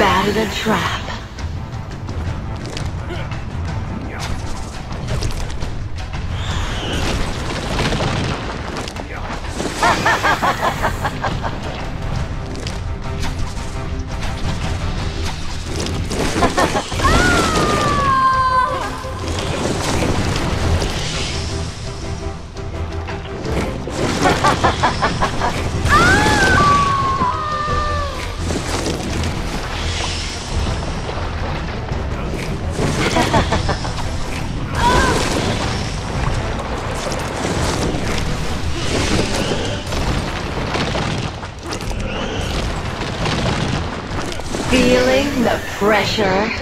Like a bat a trap. The pressure?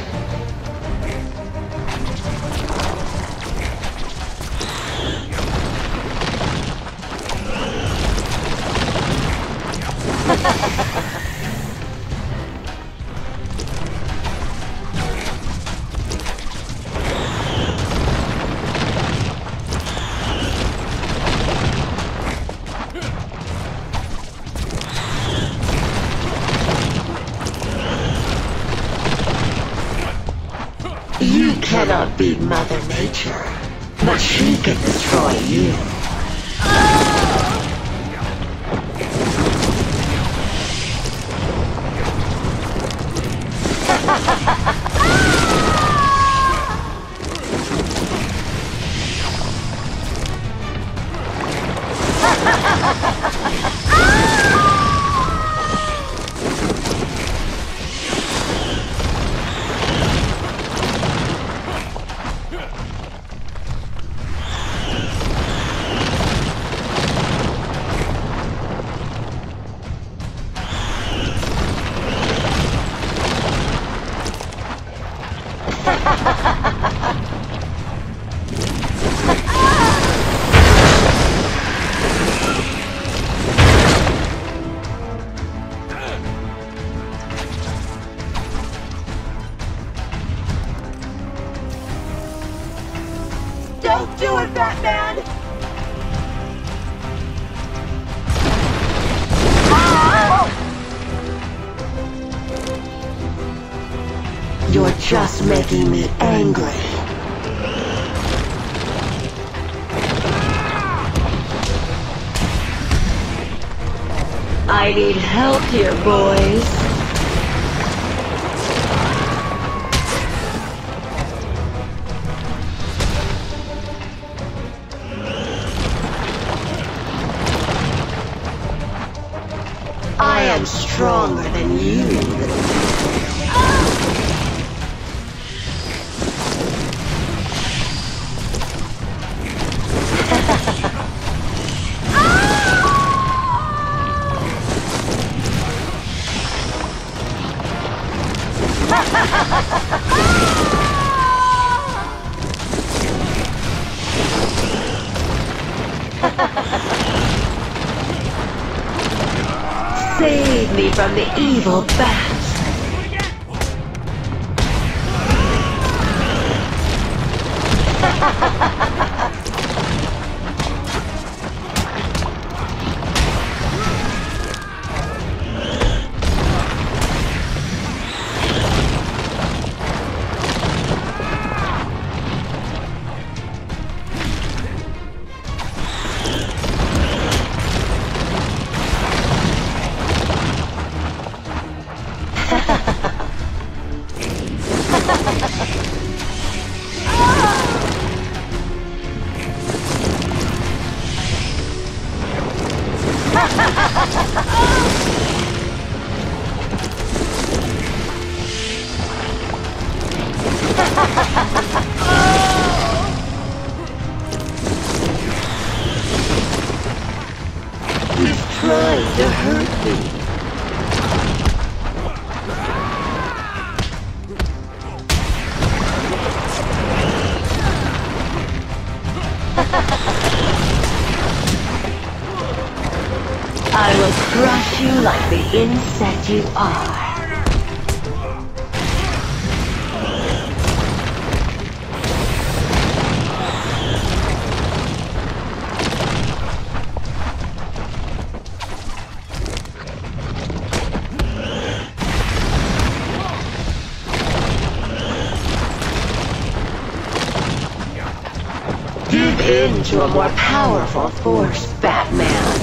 You cannot beat Mother Nature, but she can destroy you. Batman! Ah! You're just making me angry. I need help here, boys. I am stronger than you, little Save me from the evil I will crush you like the insect you are. Give in to a more powerful force, Batman.